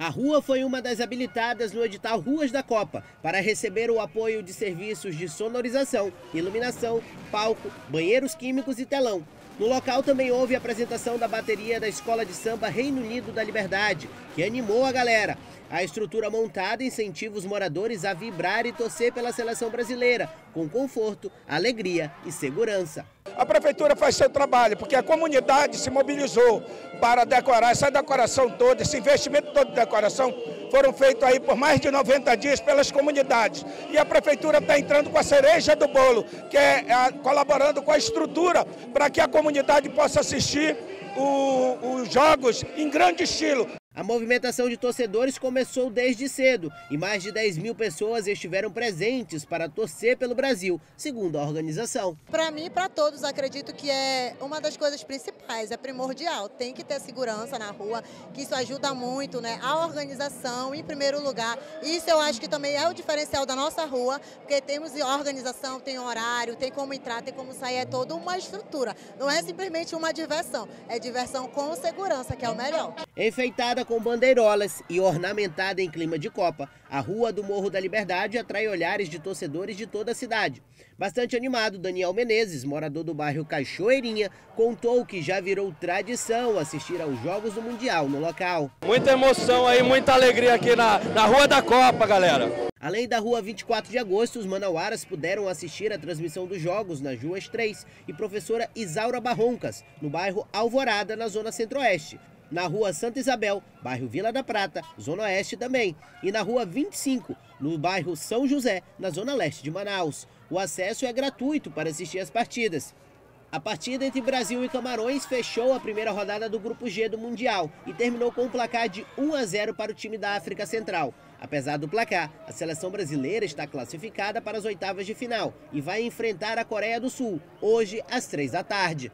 A rua foi uma das habilitadas no edital Ruas da Copa para receber o apoio de serviços de sonorização, iluminação, palco, banheiros químicos e telão. No local também houve a apresentação da bateria da Escola de Samba Reino Unido da Liberdade, que animou a galera. A estrutura montada incentiva os moradores a vibrar e torcer pela seleção brasileira, com conforto, alegria e segurança. A prefeitura faz seu trabalho, porque a comunidade se mobilizou para decorar essa decoração toda, esse investimento todo de decoração foram feitos aí por mais de 90 dias pelas comunidades. E a prefeitura está entrando com a cereja do bolo, que é, é colaborando com a estrutura para que a comunidade possa assistir os jogos em grande estilo. A movimentação de torcedores começou desde cedo e mais de 10 mil pessoas estiveram presentes para torcer pelo Brasil, segundo a organização. Para mim e para todos, acredito que é uma das coisas principais, é primordial. Tem que ter segurança na rua, que isso ajuda muito né, a organização, em primeiro lugar. Isso eu acho que também é o diferencial da nossa rua, porque temos organização, tem horário, tem como entrar, tem como sair, é toda uma estrutura. Não é simplesmente uma diversão, é diversão com segurança, que é o melhor. Enfeitada com bandeirolas e ornamentada em clima de Copa, a Rua do Morro da Liberdade atrai olhares de torcedores de toda a cidade. Bastante animado, Daniel Menezes, morador do bairro Cachoeirinha, contou que já virou tradição assistir aos Jogos do Mundial no local. Muita emoção aí, muita alegria aqui na, na Rua da Copa, galera. Além da rua 24 de agosto, os manauaras puderam assistir a transmissão dos jogos nas ruas 3 e professora Isaura Barroncas, no bairro Alvorada, na zona centro-oeste na rua Santa Isabel, bairro Vila da Prata, zona oeste também, e na rua 25, no bairro São José, na zona leste de Manaus. O acesso é gratuito para assistir as partidas. A partida entre Brasil e Camarões fechou a primeira rodada do Grupo G do Mundial e terminou com um placar de 1 a 0 para o time da África Central. Apesar do placar, a seleção brasileira está classificada para as oitavas de final e vai enfrentar a Coreia do Sul, hoje às 3 da tarde.